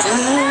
자